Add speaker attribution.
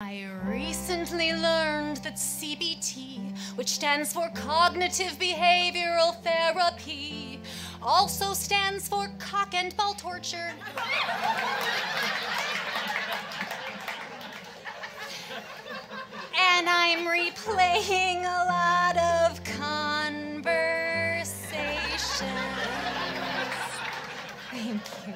Speaker 1: I recently learned that CBT, which stands for Cognitive Behavioral Therapy, also stands for cock and ball torture. and I'm replaying a lot of conversations. Thank you.